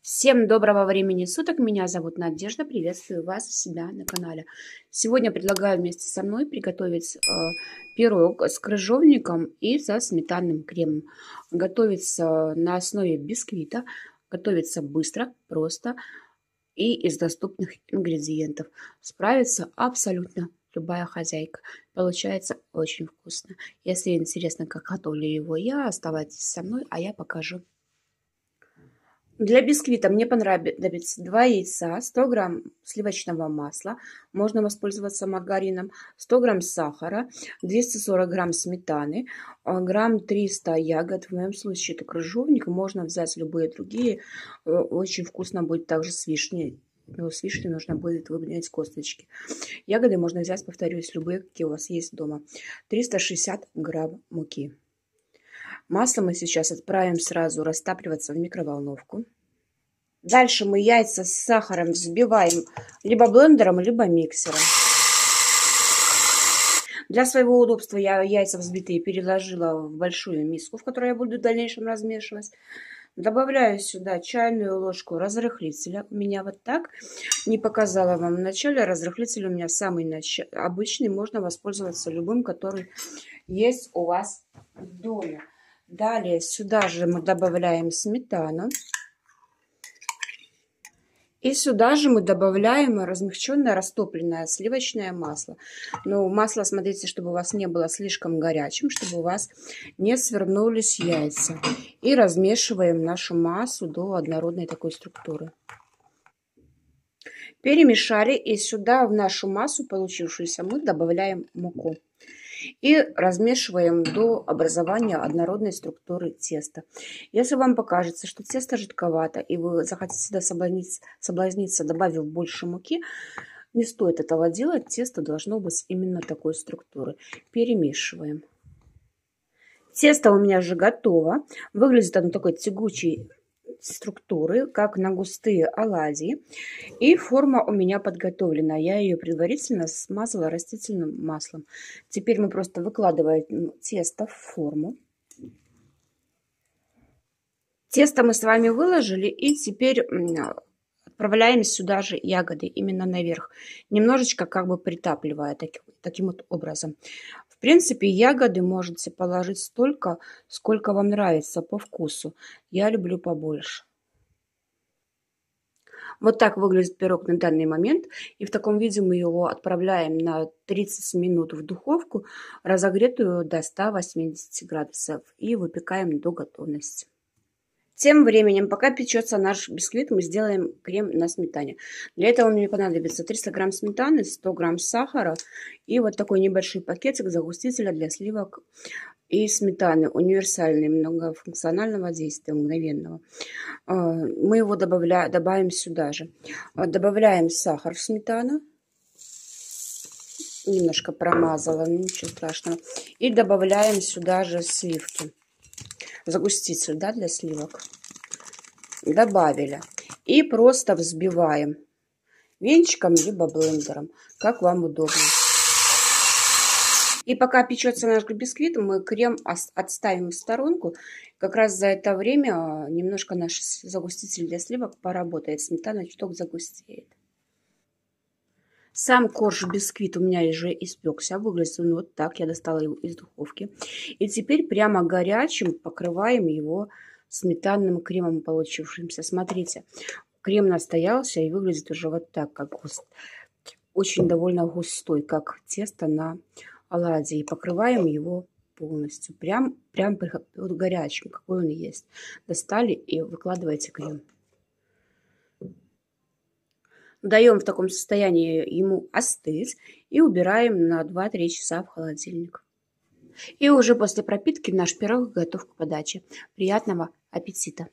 Всем доброго времени суток. Меня зовут Надежда. Приветствую вас у себя на канале. Сегодня предлагаю вместе со мной приготовить э, пирог с крыжовником и со сметанным кремом. Готовится на основе бисквита. Готовится быстро, просто и из доступных ингредиентов. Справится абсолютно любая хозяйка. Получается очень вкусно. Если интересно, как готовлю его я, оставайтесь со мной, а я покажу. Для бисквита мне понадобится 2 яйца, 100 грамм сливочного масла, можно воспользоваться маргарином, 100 грамм сахара, 240 грамм сметаны, а, грамм 300 ягод, в моем случае это крыжовник, можно взять любые другие, э, очень вкусно будет также с вишней. Но с вишней нужно будет выменять косточки. Ягоды можно взять, повторюсь, любые, какие у вас есть дома. 360 грамм муки. Масло мы сейчас отправим сразу растапливаться в микроволновку. Дальше мы яйца с сахаром взбиваем либо блендером, либо миксером. Для своего удобства я яйца взбитые переложила в большую миску, в которой я буду в дальнейшем размешивать. Добавляю сюда чайную ложку разрыхлителя. У меня вот так. Не показала вам в начале. Разрыхлитель у меня самый нач... обычный. Можно воспользоваться любым, который есть у вас в доме. Далее сюда же мы добавляем сметану. И сюда же мы добавляем размягченное растопленное сливочное масло. Но масло, смотрите, чтобы у вас не было слишком горячим, чтобы у вас не свернулись яйца. И размешиваем нашу массу до однородной такой структуры. Перемешали и сюда в нашу массу получившуюся мы добавляем муку и размешиваем до образования однородной структуры теста. Если вам покажется, что тесто жидковато и вы захотите соблазниться, соблазниться добавив больше муки, не стоит этого делать, тесто должно быть именно такой структуры. Перемешиваем. Тесто у меня уже готово. Выглядит оно такой тягучей структуры, как на густые оладьи. И форма у меня подготовлена. Я ее предварительно смазала растительным маслом. Теперь мы просто выкладываем тесто в форму. Тесто мы с вами выложили и теперь отправляем сюда же ягоды именно наверх, немножечко как бы притапливая таким, таким вот образом. В принципе, ягоды можете положить столько, сколько вам нравится по вкусу. Я люблю побольше. Вот так выглядит пирог на данный момент. И в таком виде мы его отправляем на 30 минут в духовку, разогретую до 180 градусов. И выпекаем до готовности. Тем временем, пока печется наш бисквит, мы сделаем крем на сметане. Для этого мне понадобится 300 грамм сметаны, 100 грамм сахара и вот такой небольшой пакетик загустителя для сливок и сметаны. Универсальный, многофункционального действия, мгновенного. А, мы его добавля, добавим сюда же. А, добавляем сахар в сметану. Немножко промазала, ничего страшного. И добавляем сюда же сливки загуститель да, для сливок. Добавили. И просто взбиваем венчиком либо блендером, как вам удобно. И пока печется наш бисквит, мы крем отставим в сторонку. Как раз за это время немножко наш загуститель для сливок поработает. Сметана чуток загустеет. Сам корж бисквит у меня уже испекся. Выглядит он вот так. Я достала его из духовки. И теперь прямо горячим покрываем его сметанным кремом получившимся. Смотрите, крем настоялся и выглядит уже вот так, как густ. Очень довольно густой, как тесто на оладьи. И покрываем его полностью. Прям, прям горячим, какой он есть. Достали и выкладываете крем. Даем в таком состоянии ему остыть и убираем на 2-3 часа в холодильник. И уже после пропитки наш пирог готов к подаче. Приятного аппетита!